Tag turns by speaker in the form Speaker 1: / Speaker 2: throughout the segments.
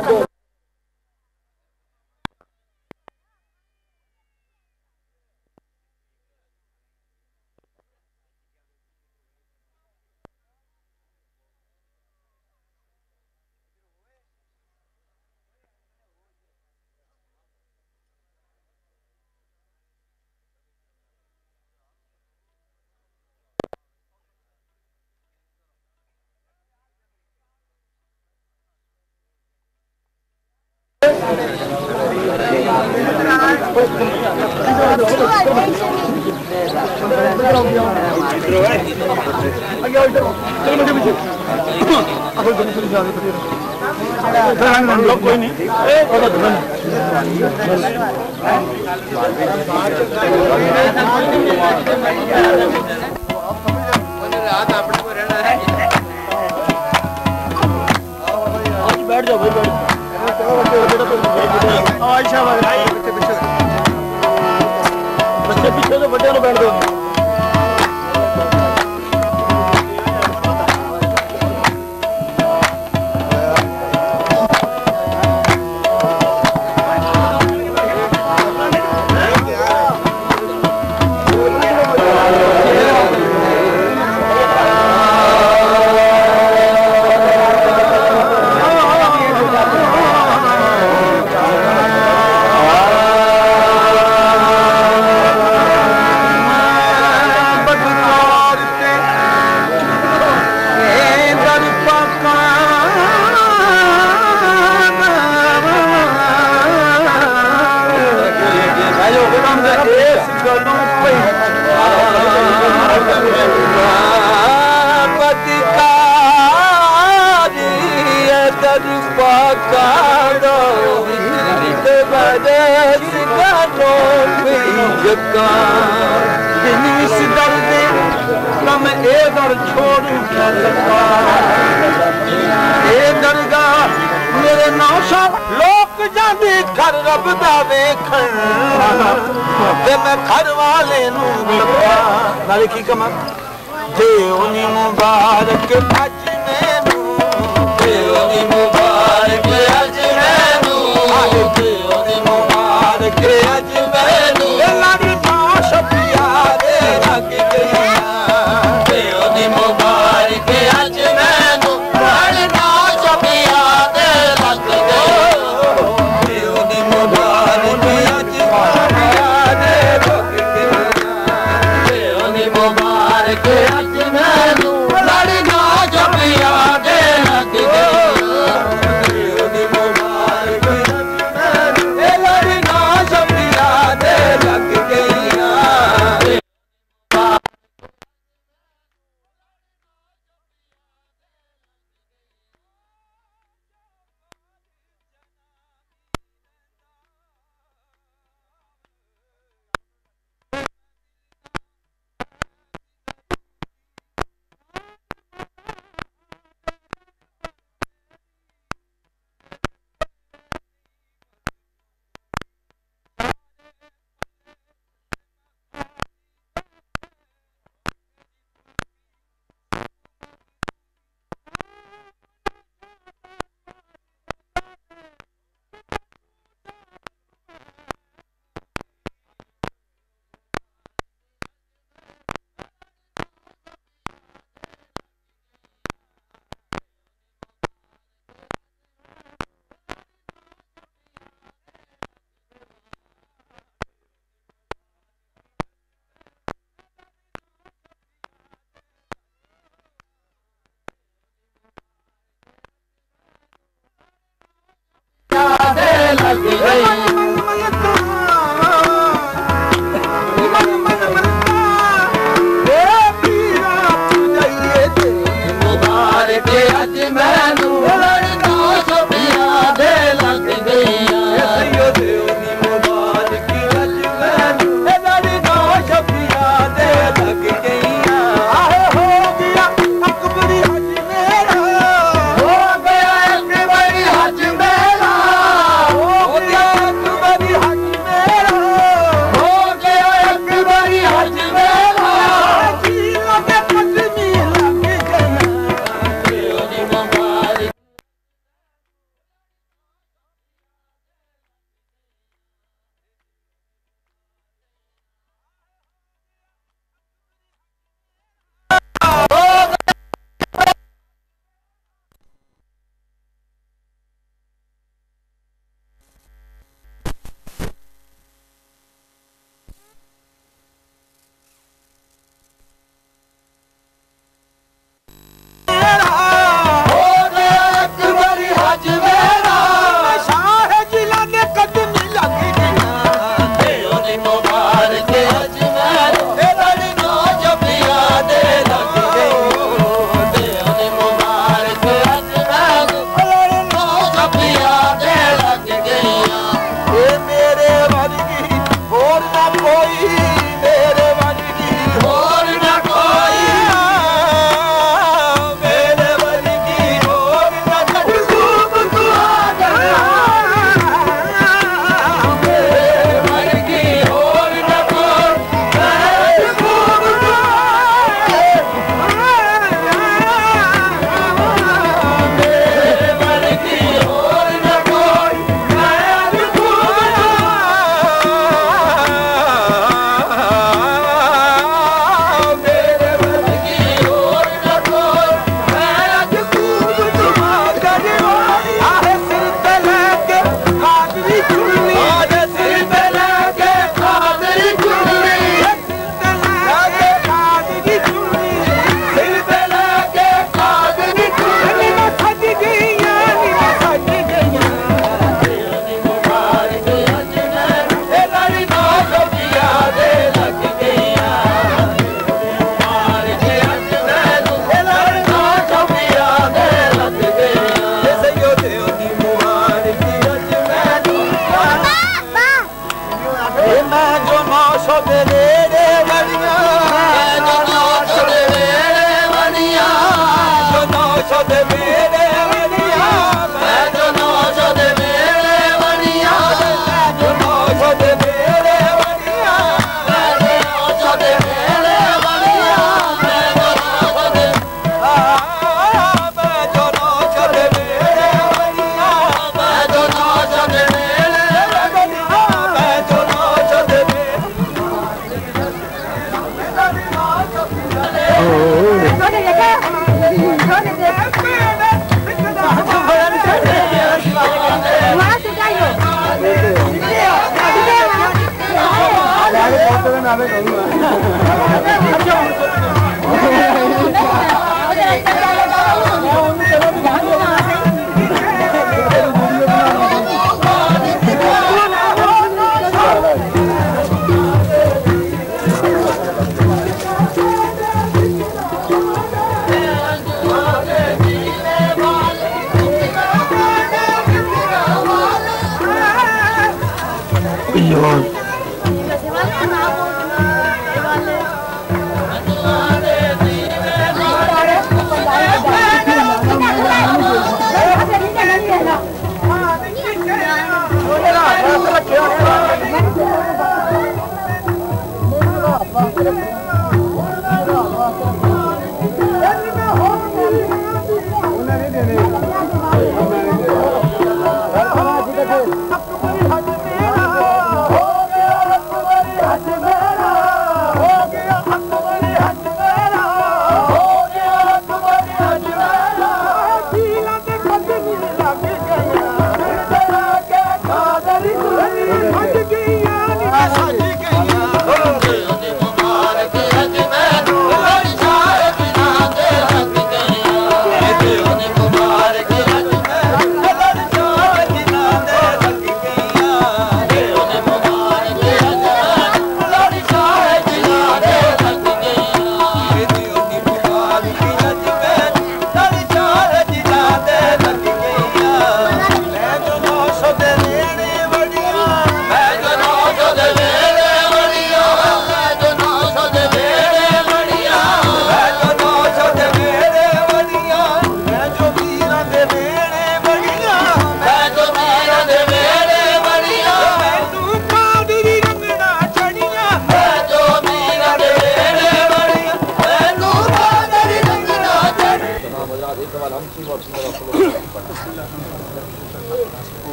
Speaker 1: Dios. بیٹھ جاؤ بھائی بیٹھ جاؤ۔
Speaker 2: ਆਇਸ਼ਾ ਵਗੈਰਾ। ਬੱਚੇ ਪਿੱਛੇ ਬੱਚੇ ਪਿੱਛੇ ਤੋਂ ਵੱਡਿਆਂ ਨੂੰ ਬੈਠ ਦਿਓ ڏوري اچي ڏي ڏوري ڏي ڏوري ڏي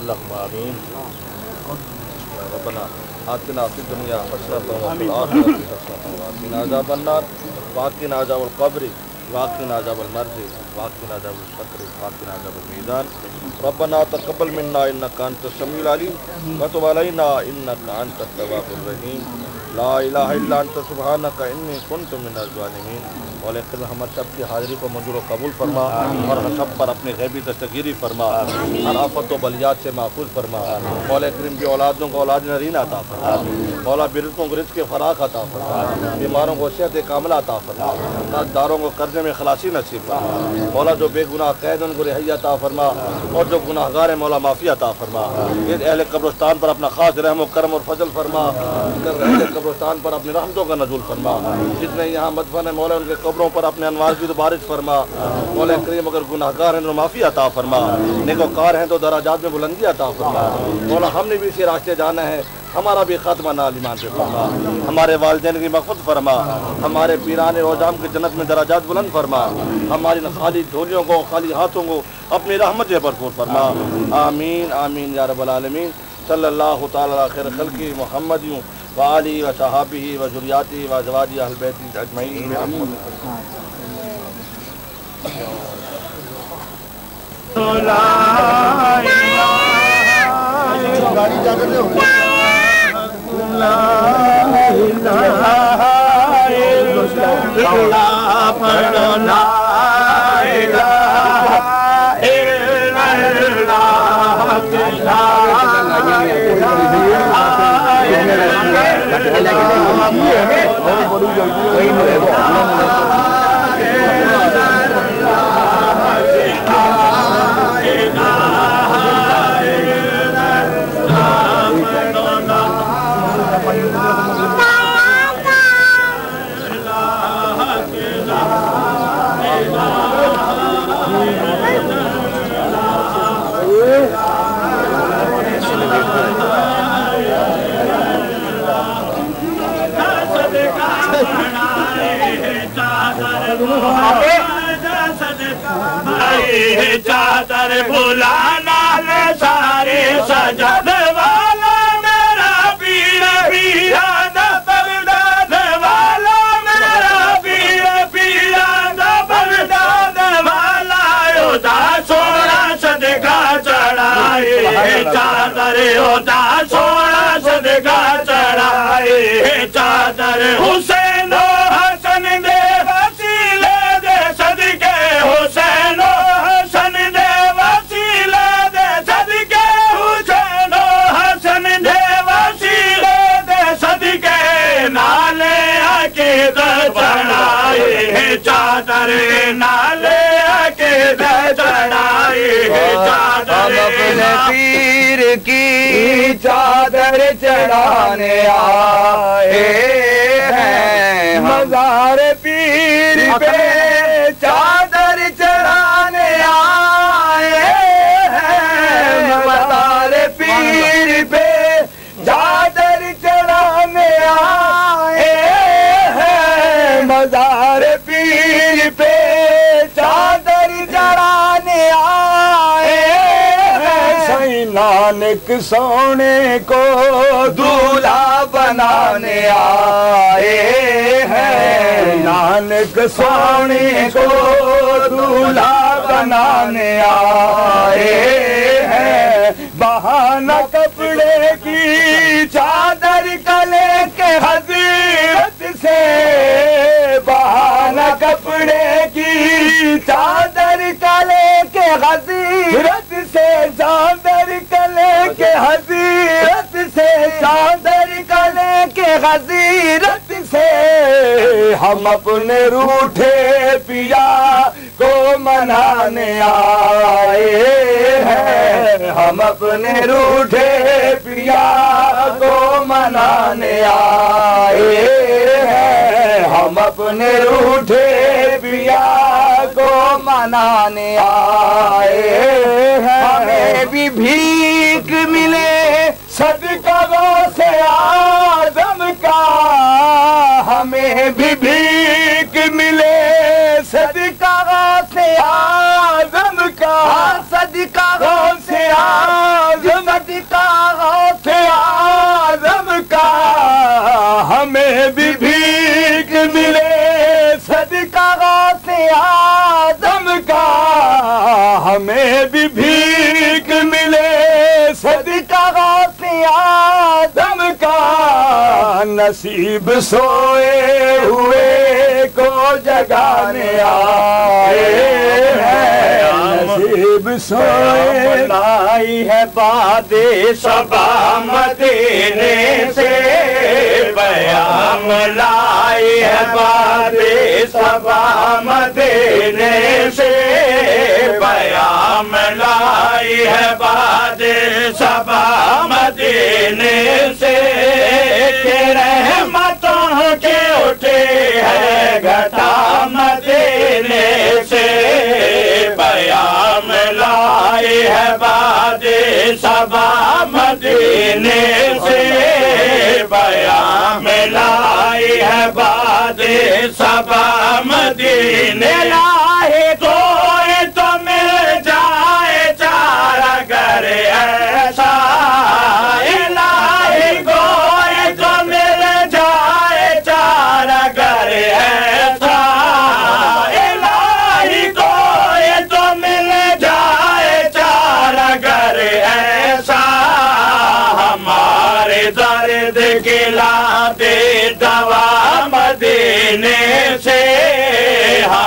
Speaker 3: اللهم آمين ربنا آتنا في الدنيا حسنة وفي الآخرة حسنة وقنا عذاب النار. وقنا عذاب القبر. وقنا عذاب المرض وقنا عذاب الشكر وقنا عذاب الميزان ربنا تقبل منا إنك أنت السميع العليم وتب علينا إنك أنت التواب الرحيم لا الہ الا انت سبحانک. انی کنت من الظالمین. مولا کریم ہم سب کی حاضری کو منظور و قبول فرما اور سب پر اپنی غیبی دستگیری فرما ہر آفت و بلیات سے محفوظ فرما۔ مولا کریم کی اولادوں کو اولاد نرین عطا فرما۔ مولا برزقوں کو رزق فراق عطا فرما۔ بیماروں کو صحت کاملہ عطا فرما۔ داروں کو قرضے میں خلاصی نصیب فرما۔ مولا جو بے گناہ قید ان کو رہی عطا فرما اور جو گناہ گار ہیں مولا معافی عطا فرما۔ یہ اہل قبرستان پر اپنا خاص رحم و کرم اور فضل فرما۔ اہل قبرستان پر اپنی رحمتوں کا نزول فرما۔ جتنے یہاں مدفن ہیں مولا ان کے قبروں پر اپنے انوار کی تو بارش فرما۔ مولا کریم اگر گناہ گار ہیں تو معافی عطا فرما۔ نیکوکار ہیں تو دراجات میں بلندی عطا فرما۔ مولا ہم نے بھی اسی راستے جانا ہے۔ ہمارا بھی خاتمہ نال ایمان پہ فرما۔ ہمارے والدین کی مغفرت فرما۔ ہمارے پیران روزام کی جنت میں دراجات بلند فرما۔ ہماری خالی جھولیوں کو، خالی ہاتھوں کو اپنی رحمت سے بھرپور فرما۔ آمین آمین یا رب العالمین۔ صلی اللہ تعالی علی خیر خلقی محمد یوں وعلی و صحابی و ذریاتی و زواجی اہل بیتی اجمعین
Speaker 4: گاڑی جا کر دے
Speaker 3: لا ہے کوئی نہیں ہے وہ
Speaker 5: چادر بلانا سارے سجد والا میرا پیر پیرا برداد والا میرا پیر پیرا برداد والا ادا سونا صدقہ چڑھائے چادر ادا سونا صدقہ چڑھائے چادر حسین و چادر نالے عقیدت چڑھائے چادر
Speaker 4: اپنے پیر کی چادر چڑھانے آئے ہیں۔ مزار پیر پہ نانک سونے کو دولہا بنانے آئے ہیں نانک سونے کو دولہا بنانے آئے ہیں بہانہ کپڑے کی چادر کلے حضرت سے بہانہ کپڑے کی چادر کلے کے حضرت سے، چادر کلے کے حضرت سے، چادر کلے کے حضرت سے۔ ہم اپنے روٹھے پیا کو منانے آئے ہیں۔ ہم اپنے روٹھے پیا کو منانے آئے ہیں۔ ہم اپنے روٹھے پیا کو منانے آئے ہیں۔ ہمیں بھی بھیک ملے صدقہ سے آدم کا۔ ہمیں بھی بھیک ملے صدقہ سے آدم کا صدقہ سے آدم صدقہ سے آدم کا ہمیں بھی بھیک ملے صدقہ سے آدم کا ہمیں بھی بھیک ملے صدقہ آدم کا نصیب سوئے ہوئے کو جگانے آئے نصیب سوئے۔
Speaker 5: لائی ہے باد سبا مدینے سے پیام لائی ہے باد سبا مدینے سے پیام لائی ہے باد سبا مدینے سے کہ رحمتوں کے اٹھے ہے گھٹا مدینے سے۔ پیام لائی ہے باد سبا مدینے سے۔ پیام لائی ہے باد سبا مدینے۔ لائے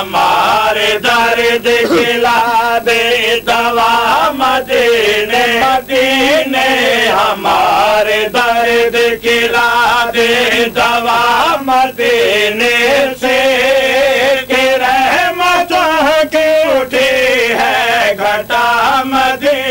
Speaker 5: ہمارے درد گلا دے دوا مدینے مدینے ہمارے درد دکھلا دے دوا مدینے سے کہ رحمتوں کی اٹھی ہے گھٹا مدینے۔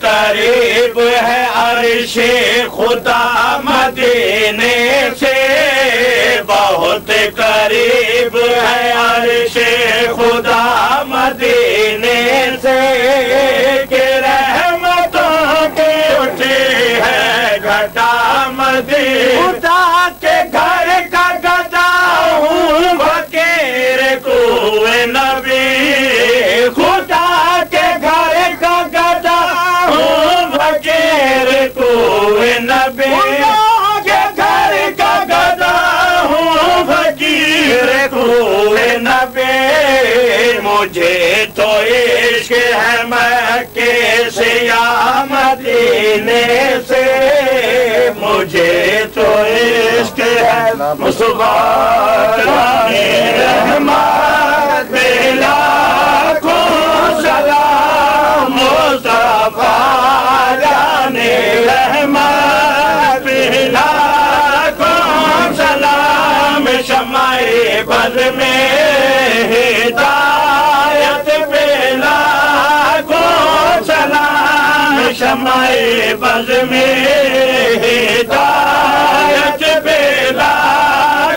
Speaker 5: قریب ہے عرش خدا مدینے سے۔ بہت قریب ہے عرش خدا مدینے سے۔ کہ رحمتوں کی اٹھی ہے گھٹا مدینے خدا کے گھر کا گدا ہوں فقیر کوئے مجھے تو عشق ہے مکے سے یا مدینے سے۔ مجھے تو عشق ہے مصباح رحمت بلا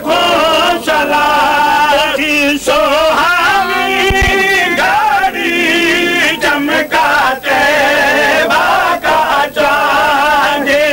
Speaker 5: کو سلام مصطفیٰ جانے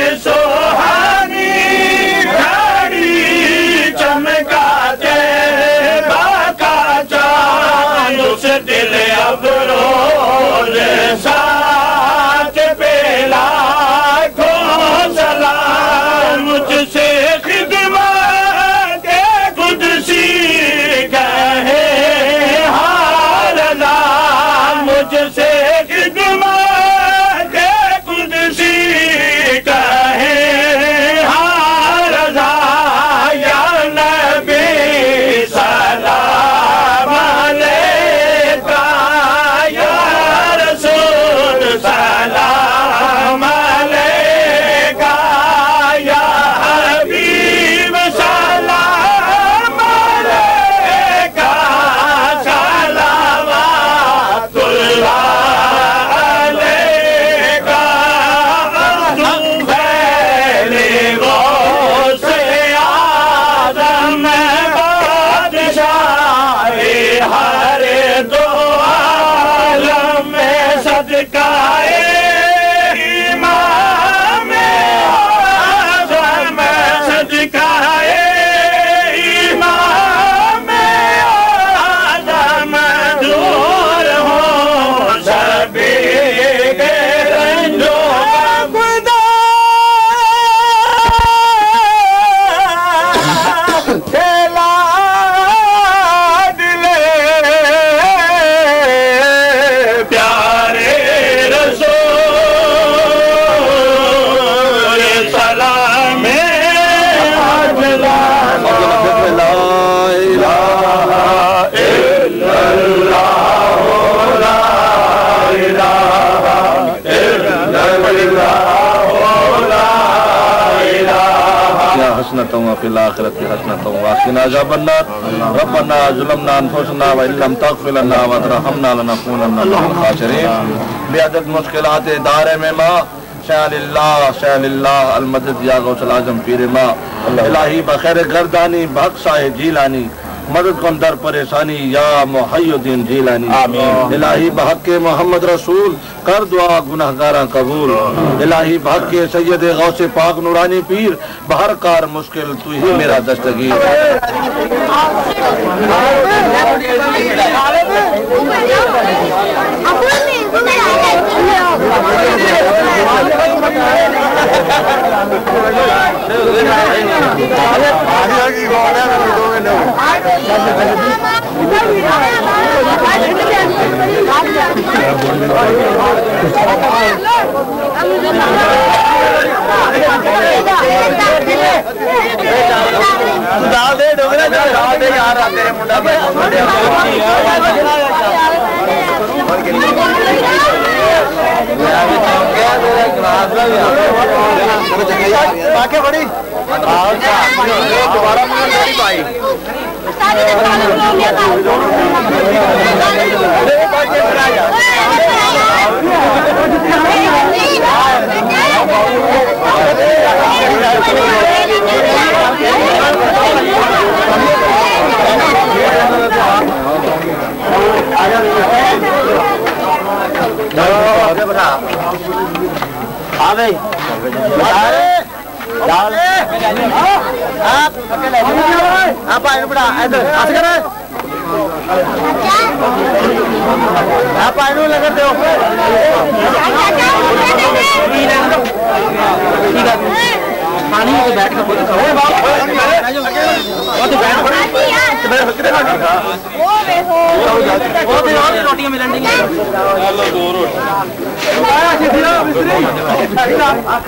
Speaker 3: حسنة وفي الآخرة حسنة وقنا عذاب النار ربنا ظلمنا أنفسنا وإن لم تغفر لنا وترحمنا لنكونن من الخاسرين بعدد مشکلات دار میں ماں۔ شاہ اللہ شاہ اللہ المدد یا غوث العظم پیر ماں۔ الہی بخیر گردانی بحق سائے جیلانی۔ مدد کن در پریشانی یا محی الدین جیلانی.
Speaker 5: آمین.
Speaker 3: الہی بحق کے محمد رسول کر دعا گناہ گاراں قبول الہی بحق کے سید غوث پاک نورانی پیر بہر کار مشکل تو ہی میرا دستگیر.
Speaker 6: دے ڈوگرا دے یار تیرے منڈا دوبارہ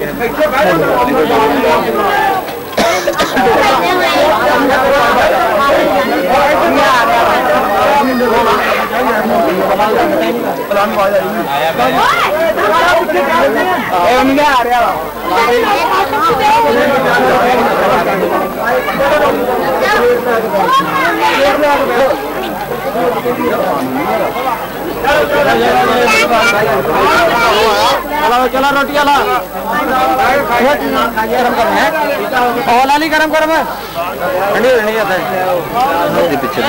Speaker 6: em ra đeo Thank you. چلا روٹی والا اولا نہیں گرم گرم ہے ٹھنڈی ٹھنڈی آتا ہے پیچھے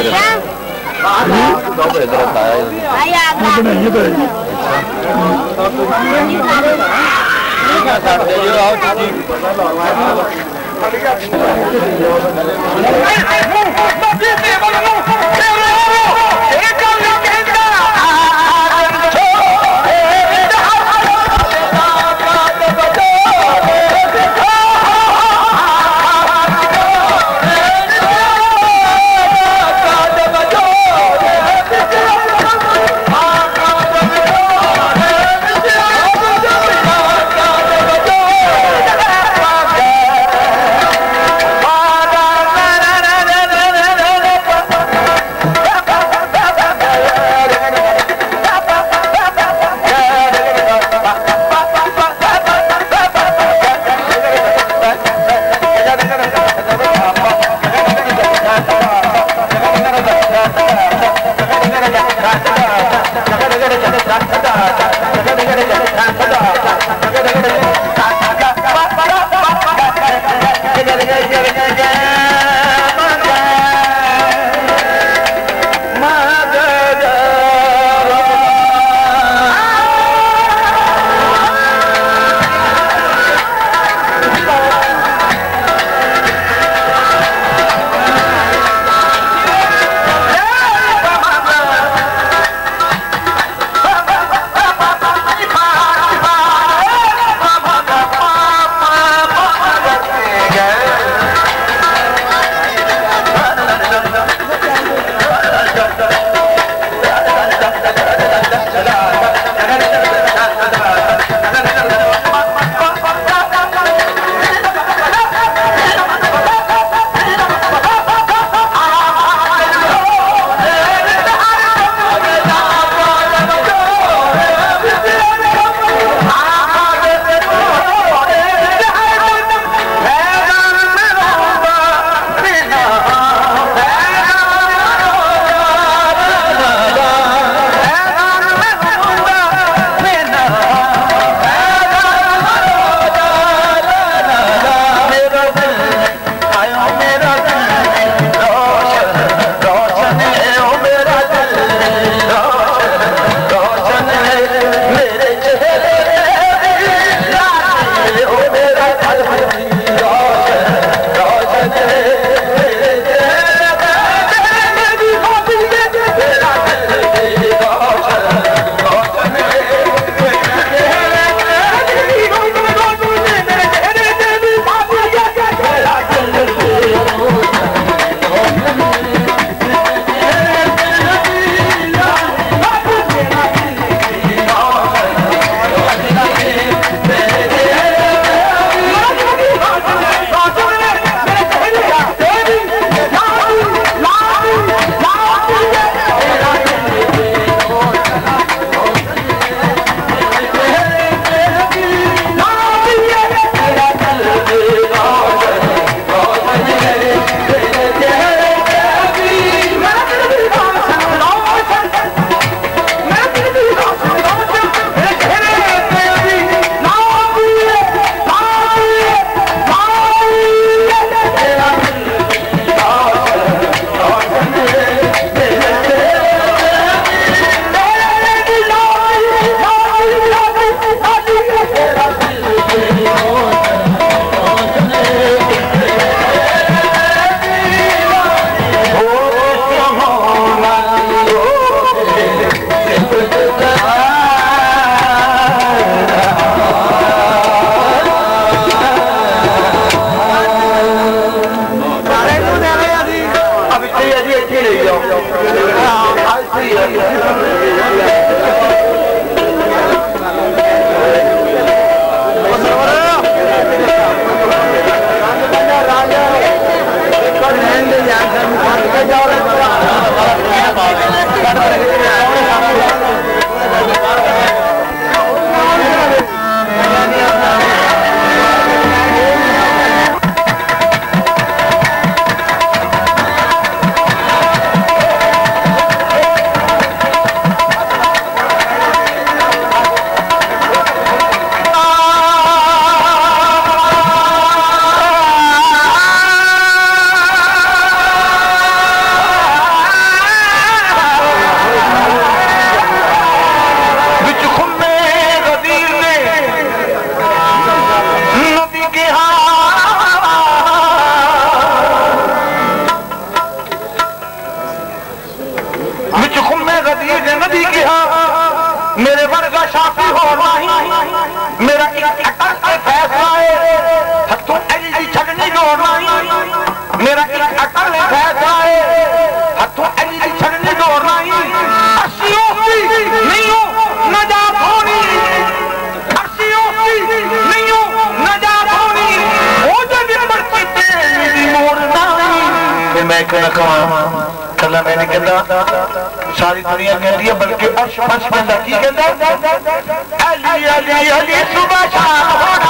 Speaker 7: Ali Ali
Speaker 6: Ali Subhasha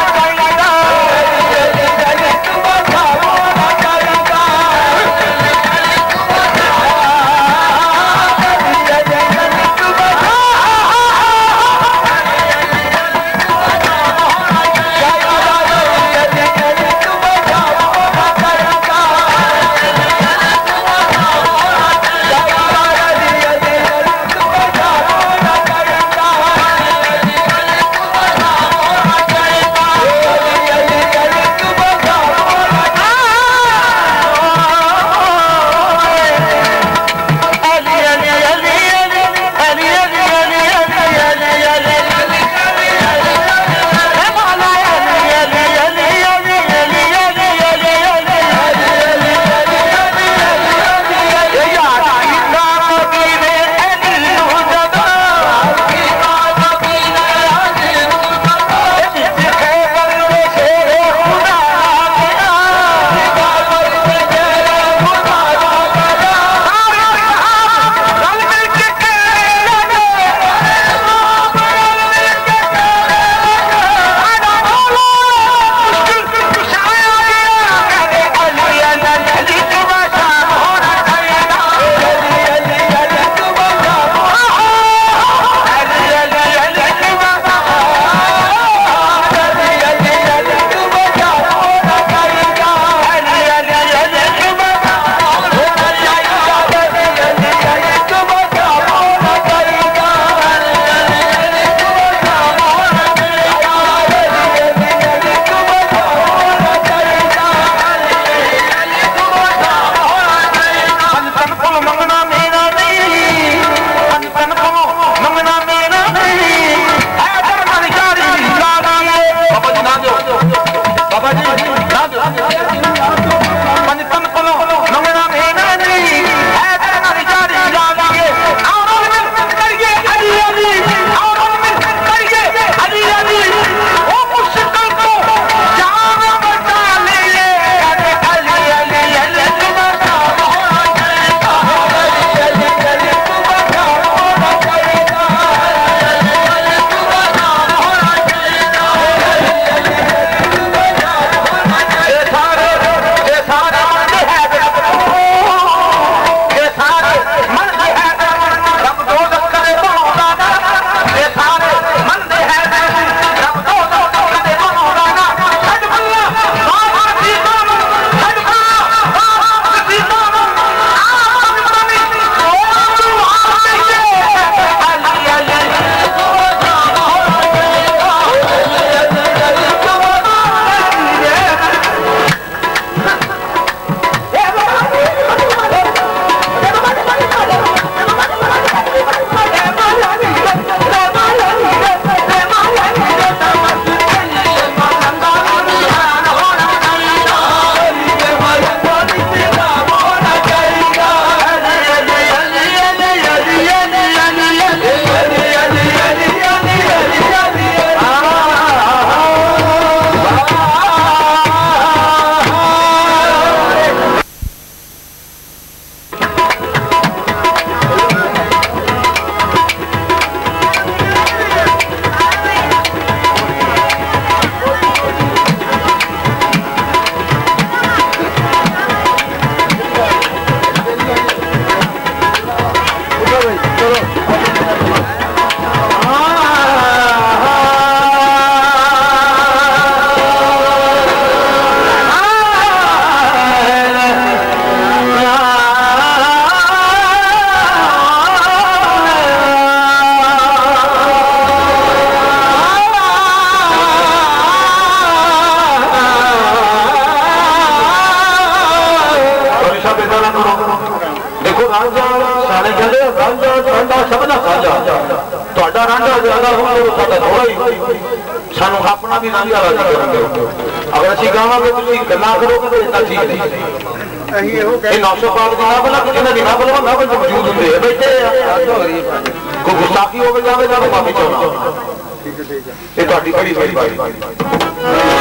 Speaker 6: ਨੌਸ਼ਾਬਾਦ ਦੀ ਨਾ ਬਲਾ ਕਿਹਨਾਂ ਦੀ ਨਾ ਬਲਾ ਨਾ ਕੋਈ ਮੌਜੂਦ ਹੁੰਦੇ ਆ ਬੈਠੇ ਆ। ਕੋਈ ਗੁਸਤਾਖੀ ਹੋਵੇ ਜਾਵੇ ਨਾ ਮਾਫੀ ਚਾਹੁੰਦਾ। ਠੀਕ ਹੈ ਠੀਕ ਹੈ ਇਹ ਤੁਹਾਡੀ ਬੜੀ ਬੜੀ ਬਾਈ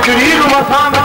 Speaker 2: Ucurigo matando